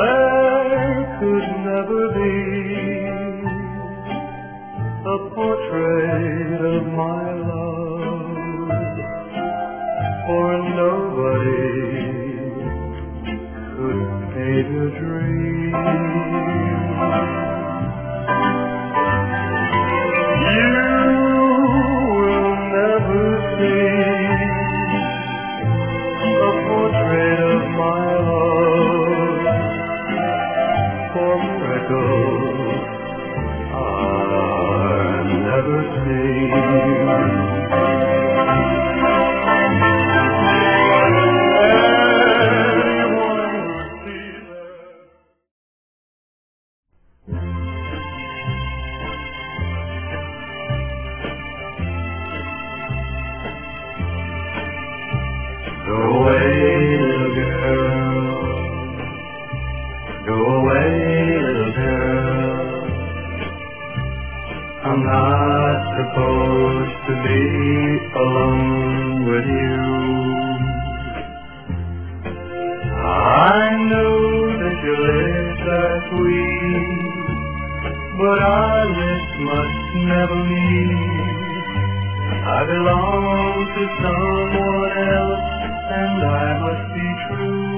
there could never be a portrait of my love, for nobody could paint a dream. Miracles are never that. Go away, little girl. I'm not supposed to be alone with you. I know that your lips are sweet, but our lips must never meet. I belong to someone else, and I must be true.